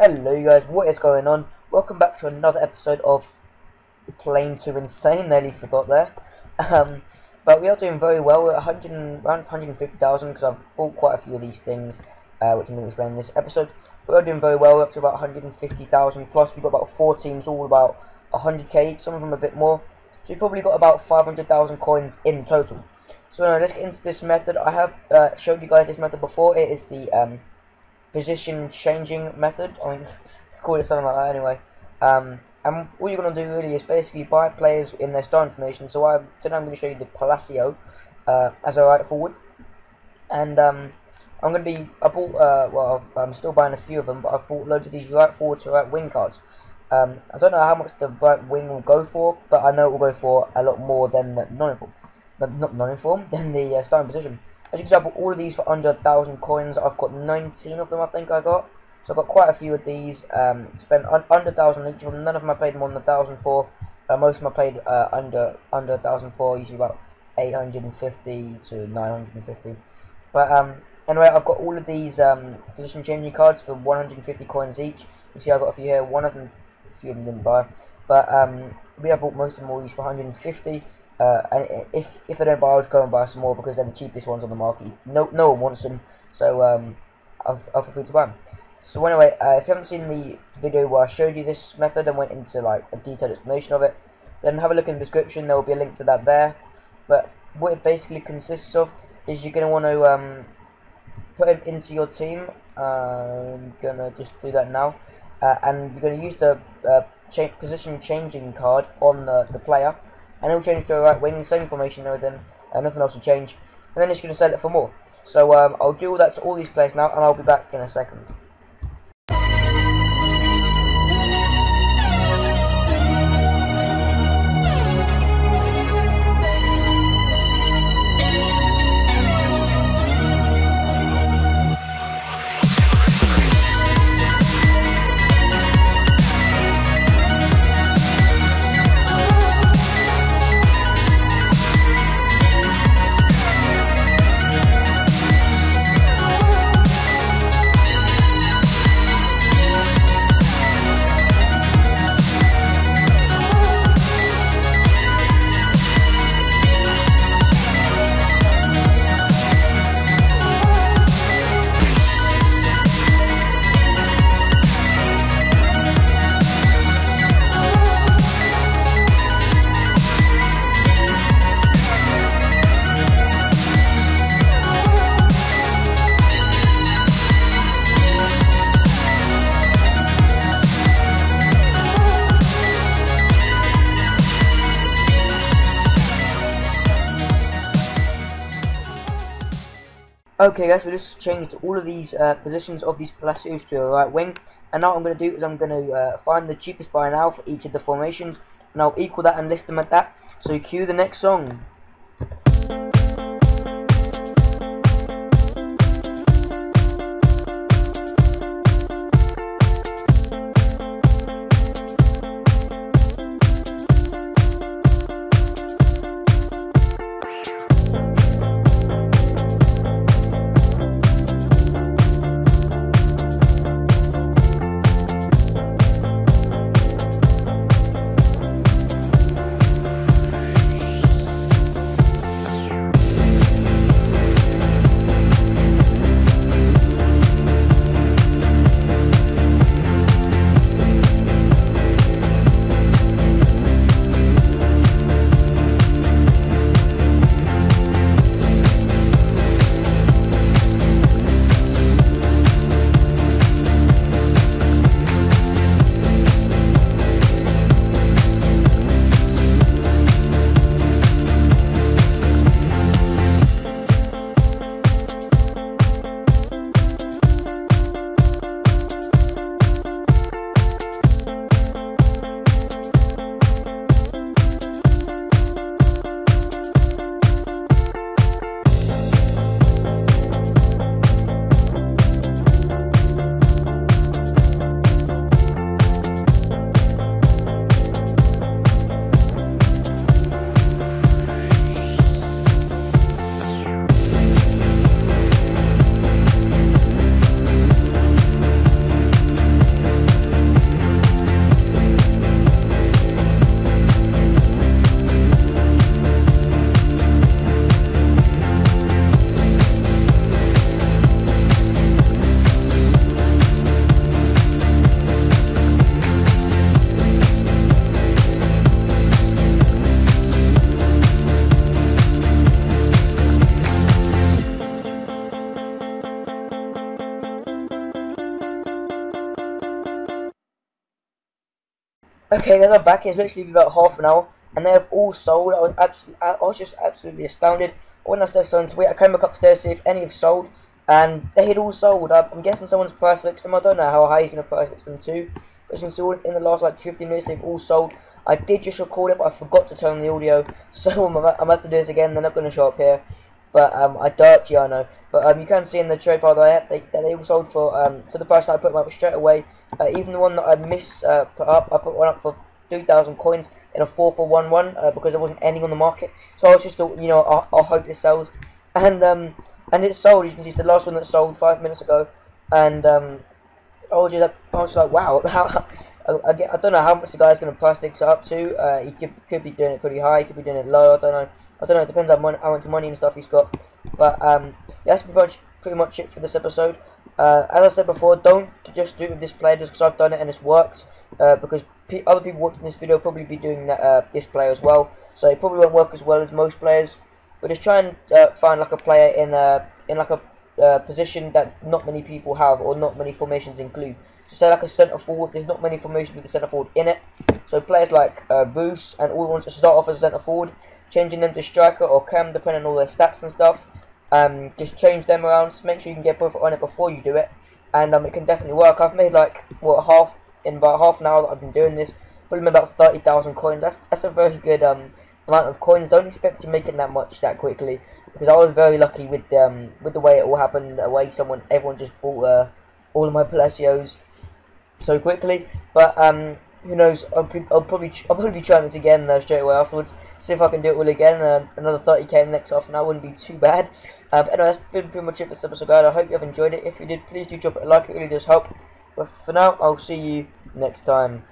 Hello you guys, what is going on? Welcome back to another episode of Plain to Insane, nearly forgot there. Um, but we are doing very well, we're 100, around 150,000 because I've bought quite a few of these things, uh, which I'm going to explain in this episode. We are doing very well, we're up to about 150,000 plus, we've got about 4 teams, all about 100k, some of them a bit more. So we've probably got about 500,000 coins in total. So now let's get into this method. I have uh, showed you guys this method before, it is the... Um, position changing method. I mean, call it something like that anyway. Um, and all you're going to do really is basically buy players in their star information. So I, today I'm going to show you the Palacio uh, as a right forward. And um, I'm going to be, I bought, uh, well, I'm still buying a few of them, but I've bought loads of these right forward to right wing cards. Um, I don't know how much the right wing will go for, but I know it will go for a lot more than the non-inform, not non-inform, than the uh, starting position. As you can see, I bought all of these for under a thousand coins. I've got 19 of them, I think I got. So I've got quite a few of these. Um, spent un under a thousand each of them. None of them I paid more than a thousand for. Uh, most of them I paid uh, under under a thousand for. Usually about 850 to 950. But um, anyway, I've got all of these um, position changing cards for 150 coins each. You see, I've got a few here. One of them, a few of them didn't buy. But um, we have bought most of them all these for 150. Uh, and if if they don't buy, I'll just go and buy some more because they're the cheapest ones on the market. No no one wants them, so um, I'll, I'll feel free to buy them. So anyway, uh, if you haven't seen the video where I showed you this method and went into like a detailed explanation of it, then have a look in the description. There will be a link to that there. But what it basically consists of is you're going to want to um, put it into your team. I'm gonna just do that now, uh, and you're going to use the uh, cha position changing card on the, the player and it'll change to a right wing, same formation and everything, and nothing else will change. And then it's going to sell it for more. So um, I'll do all that to all these players now, and I'll be back in a second. Okay guys, we just changed all of these uh, positions of these Palacios to a right wing. And now what I'm going to do is I'm going to uh, find the cheapest buy now for each of the formations. And I'll equal that and list them at that. So cue the next song. Okay, guys, I'm back. It's literally been about half an hour, and they have all sold. I was absolutely, I was just absolutely astounded. I started on Tweet, I came back upstairs to see if any have sold, and they had all sold. I'm guessing someone's price fixed them. I don't know how high he's going to price fix them to. But as you can see, in the last like 15 minutes, they've all sold. I did just record it, but I forgot to turn on the audio, so I'm about, I'm about to do this again. They're not going to show up here. But um, I derped you, I know. But um, you can see in the trade pile that they, they, they all sold for um, for the price that I put them up straight away. Uh, even the one that I miss uh, put up, I put one up for 2,000 coins in a 4 for 1 1 uh, because there wasn't any on the market. So I was just, you know, I'll, I'll hope it sells. And um, and it sold, you can see it's the last one that sold 5 minutes ago. And um, I was just, I was like, wow, I, I, don't know how much the guy's going to it up to. Uh, he could, could be doing it pretty high, he could be doing it low, I don't know. I don't know, it depends on how much money and stuff he's got. But um, yeah, that's pretty much, pretty much it for this episode. Uh, as I said before, don't just do it with this player just because I've done it and it's worked. Uh, because other people watching this video will probably be doing that, uh, this player as well. So it probably won't work as well as most players. But just try and uh, find like a player in a in like a uh, position that not many people have or not many formations include. So say like a centre forward, there's not many formations with a centre forward in it. So players like uh, Bruce and all want to start off as a centre forward, changing them to striker or cam depending on all their stats and stuff. Um, just change them around. Just make sure you can get both on it before you do it, and um, it can definitely work. I've made like what half in about half an hour that I've been doing this. Put them about thirty thousand coins. That's that's a very good um amount of coins. Don't expect to make it that much that quickly because I was very lucky with um with the way it all happened. The way someone everyone just bought uh, all of my Palacios so quickly. But um who knows? I'll, I'll probably I'll probably be trying this again uh, straight away afterwards. See if I can do it all again. Uh, another 30k in the next half an hour wouldn't be too bad. Uh, but anyway, that's been pretty much it for this episode, guys. I hope you have enjoyed it. If you did, please do drop it a like. It really does help. But for now, I'll see you next time.